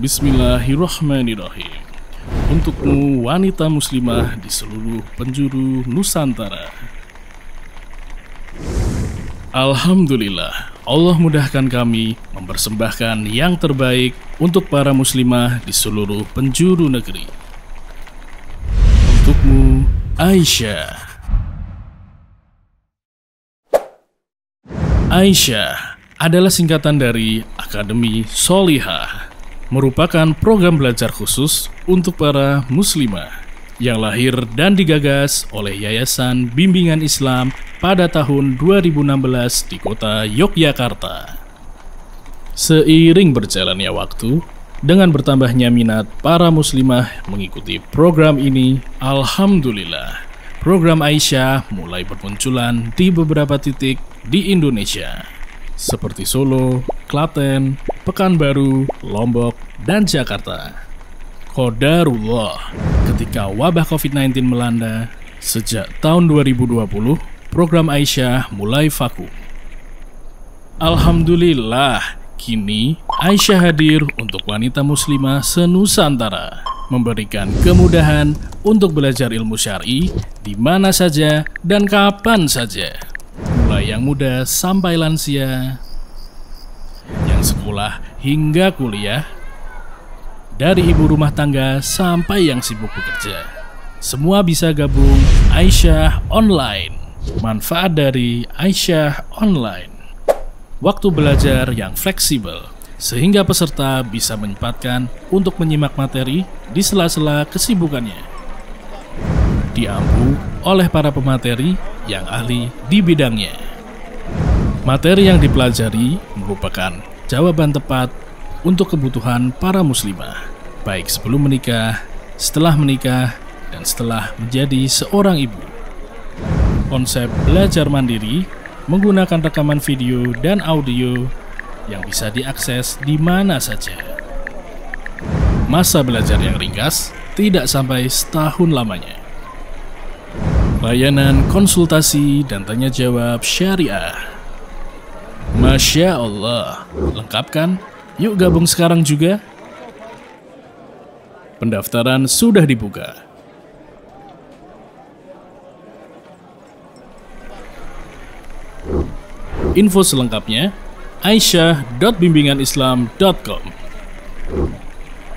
Bismillahirrahmanirrahim. Untukmu wanita muslimah di seluruh penjuru Nusantara. Alhamdulillah, Allah mudahkan kami mempersembahkan yang terbaik untuk para muslimah di seluruh penjuru negeri. Untukmu, Aisyah. Aisyah adalah singkatan dari Akademi Solihah, merupakan program belajar khusus untuk para muslimah yang lahir dan digagas oleh Yayasan Bimbingan Islam pada tahun 2016 di kota Yogyakarta. Seiring berjalannya waktu, dengan bertambahnya minat para muslimah mengikuti program ini, Alhamdulillah, program Aisyah mulai bermunculan di beberapa titik di Indonesia, seperti Solo, Klaten, Pekanbaru, Lombok, dan Jakarta. Kodarullah, ketika wabah COVID-19 melanda, sejak tahun 2020, program Aisyah mulai vakum. Alhamdulillah, kini Aisyah hadir untuk wanita muslimah senusantara, memberikan kemudahan untuk belajar ilmu syari di mana saja dan kapan saja mulai yang muda sampai lansia, sekolah hingga kuliah, dari ibu rumah tangga sampai yang sibuk bekerja. Semua bisa gabung Aisyah Online. Manfaat dari Aisyah Online. Waktu belajar yang fleksibel, sehingga peserta bisa menyempatkan untuk menyimak materi di sela-sela kesibukannya. Diampu oleh para pemateri yang ahli di bidangnya. Materi yang dipelajari merupakan jawaban tepat untuk kebutuhan para muslimah, baik sebelum menikah, setelah menikah, dan setelah menjadi seorang ibu. Konsep belajar mandiri menggunakan rekaman video dan audio yang bisa diakses di mana saja. Masa belajar yang ringkas tidak sampai setahun lamanya. Layanan konsultasi dan tanya jawab syariah. Masya Allah, lengkap kan? Yuk gabung sekarang juga. Pendaftaran sudah dibuka. Info selengkapnya aisyah.bimbinganislam.com